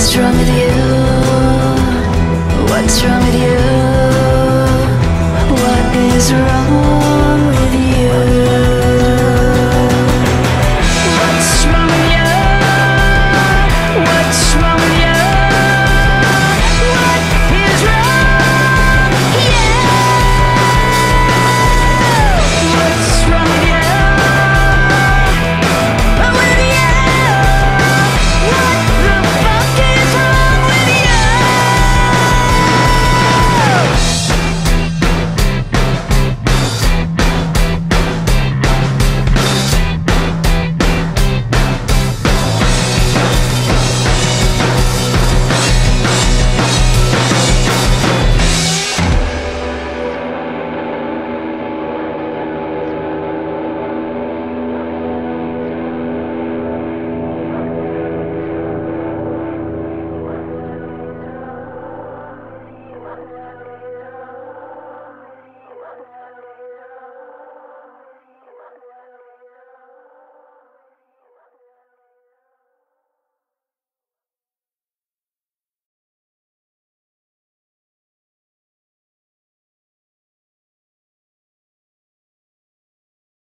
What's wrong with you? What's wrong with you? What is wrong